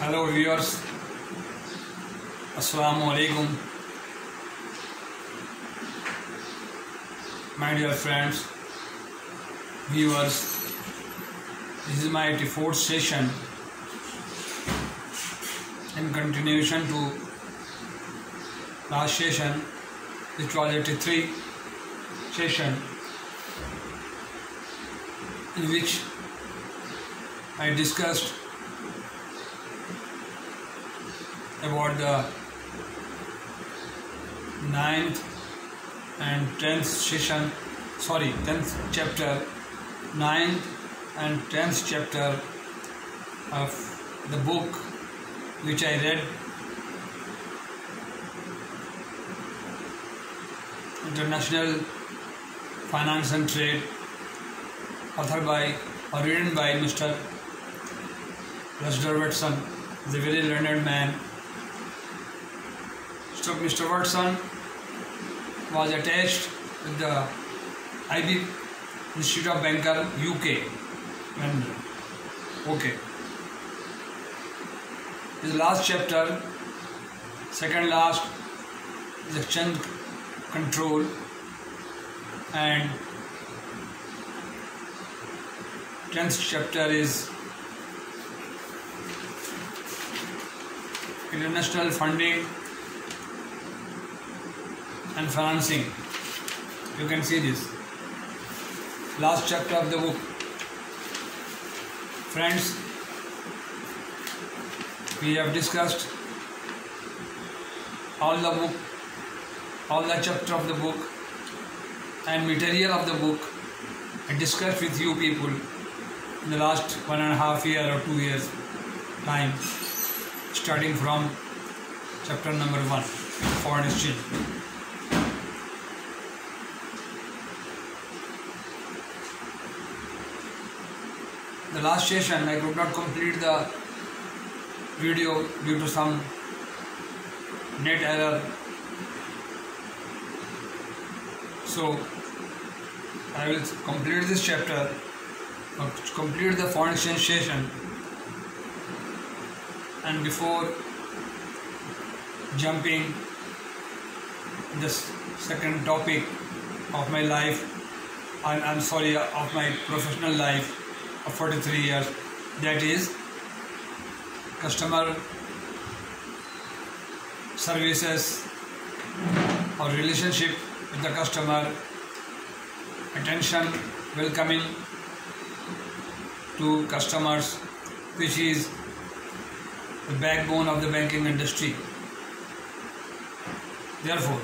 Hello viewers, Assalamu alaikum. My dear friends, viewers, this is my 84th session in continuation to last session which was 83 session in which I discussed about the ninth and tenth session sorry tenth chapter ninth and tenth chapter of the book which I read International Finance and Trade authored by or written by Mr. Lester Watson, the very learned man. So Mr. Watson was attached with the IB Institute of Banker UK. And okay. His last chapter, second last, is exchange control and tenth chapter is international funding and financing. You can see this. Last chapter of the book. Friends, we have discussed all the book, all the chapter of the book and material of the book I discussed with you people in the last one and a half year or two years time starting from chapter number one foreign exchange the last session I could not complete the video due to some net error. So I will complete this chapter uh, complete the foreign exchange session. And before jumping the second topic of my life I'm, I'm sorry uh, of my professional life of 43 years. That is customer services or relationship with the customer attention welcoming to customers which is the backbone of the banking industry. Therefore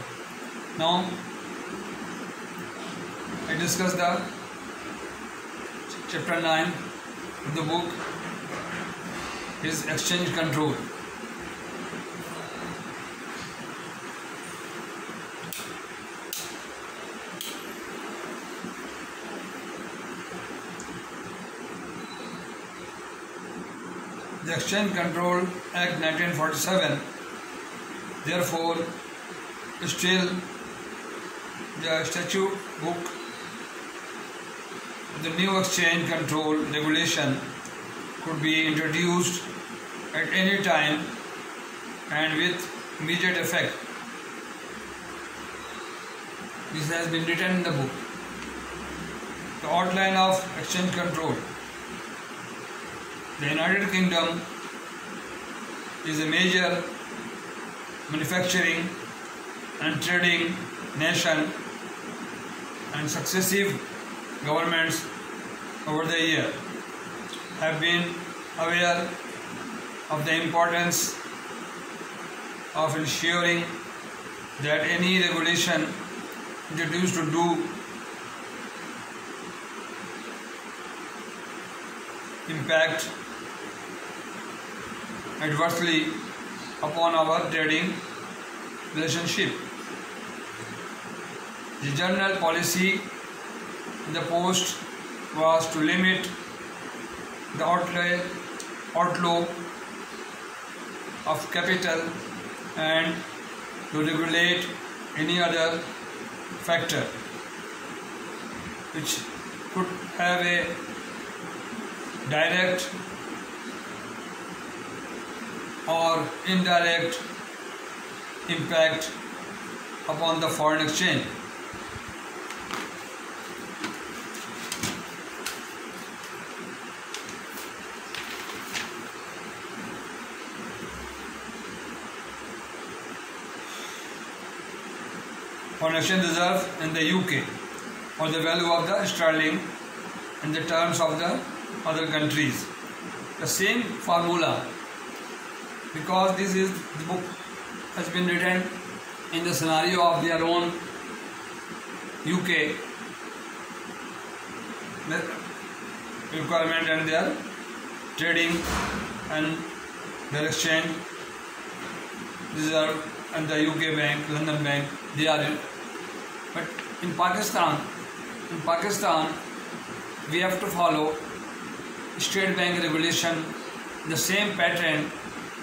now I discuss the chapter 9 of the book is exchange control. The Exchange Control Act 1947 therefore still the statute book the new exchange control regulation could be introduced at any time and with immediate effect. This has been written in the book. The outline of exchange control. The United Kingdom is a major manufacturing and trading nation and successive governments over the year have been aware of the importance of ensuring that any regulation introduced to do impact adversely upon our trading relationship. The general policy the post was to limit the outlay, outflow of capital and to regulate any other factor which could have a direct or indirect impact upon the foreign exchange. Foreign exchange reserve in the UK or the value of the sterling in the terms of the other countries. The same formula because this is the book has been written in the scenario of their own UK requirement and their trading and their exchange reserve and the UK bank, London bank, they are in. But in Pakistan, in Pakistan, we have to follow State Bank regulation, the same pattern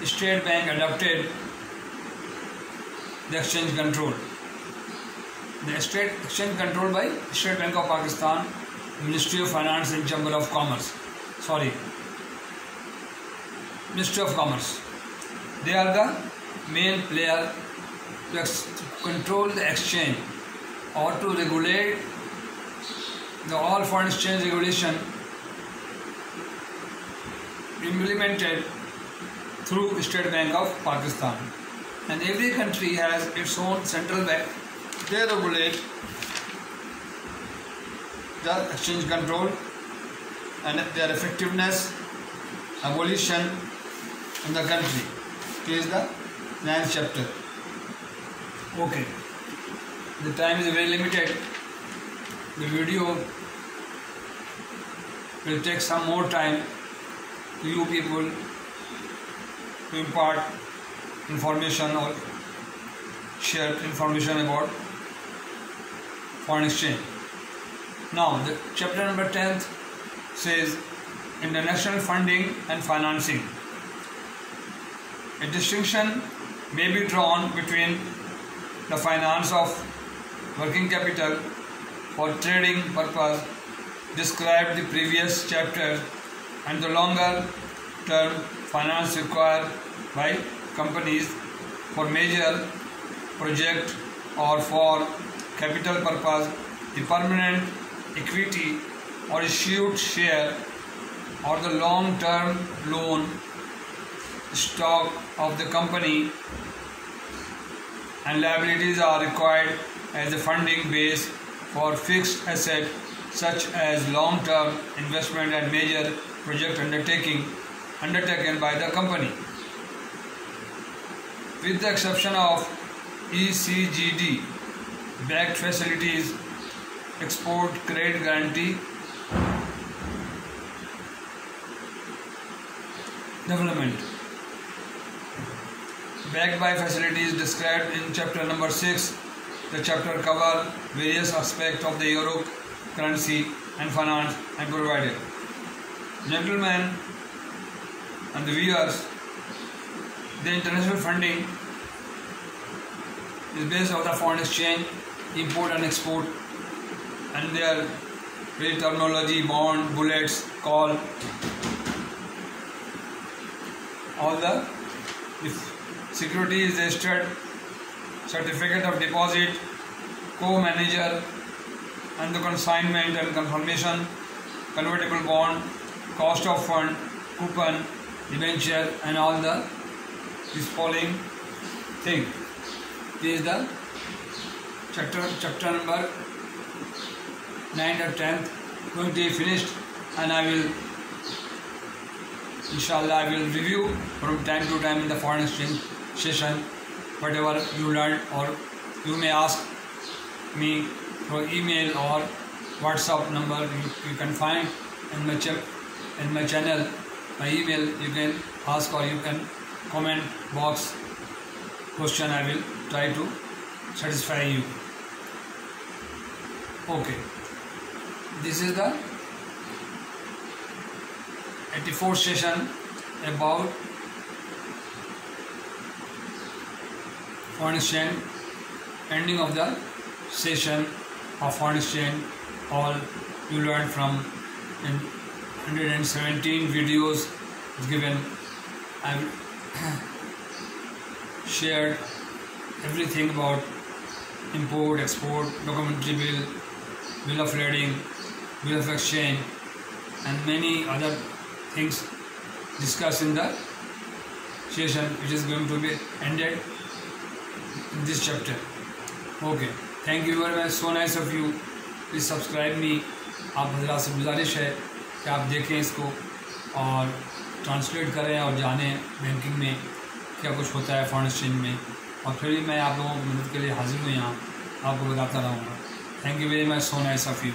State Bank adopted the exchange control. The state exchange controlled by State Bank of Pakistan, Ministry of Finance and Chamber of Commerce. Sorry, Ministry of Commerce. They are the main player to control the exchange or to regulate the all foreign exchange regulation implemented through State Bank of Pakistan. And every country has its own central bank. They regulate the exchange control and their effectiveness, abolition in the country. Is the ninth chapter. Okay. The time is very limited. The video will take some more time to you people to impart information or share information about foreign exchange. Now, the chapter number 10 says international funding and financing. A distinction may be drawn between the finance of working capital for trading purpose described the previous chapter and the longer term finance required by companies for major project or for capital purpose the permanent equity or issued share or the long term loan stock of the company and liabilities are required as a funding base for fixed asset such as long term investment and major project undertaking undertaken by the company. With the exception of ECGD backed facilities, export credit guarantee, development. Backed by facilities described in chapter number 6, the chapter cover various aspects of the euro currency and finance and provided. Gentlemen and the viewers, the international funding is based on the foreign exchange, import and export, and their very terminology, bond, bullets, call, all the if security is registered, certificate of deposit, co-manager, and the consignment and confirmation, convertible bond, cost of fund, coupon, debenture and all the this following thing. This is the chapter chapter number 9 or 10 going to be finished and I will inshallah I will review from time to time in the foreign exchange session whatever you learned or you may ask me through email or WhatsApp number you, you can find in my, in my channel my email you can ask or you can comment box question I will try to satisfy you okay this is the 84th session about exchange ending of the session of exchange all you learned from in 117 videos given. I'm shared everything about import, export, documentary bill, bill of lading, bill of exchange, and many other things discussed in the session which is going to be ended this chapter. Okay, thank you very much. So nice of you. Please subscribe me. आप हजरा से गुजारिश है कि आप देखें इसको और translate करें और जानें बैंकिंग में क्या कुछ होता है फॉरेन एक्सचेंज में और फिर भी मैं आप लोगों की मदद के लिए हाजिर हूँ यहाँ आपको बताता रहूँगा thank you very much so nice of you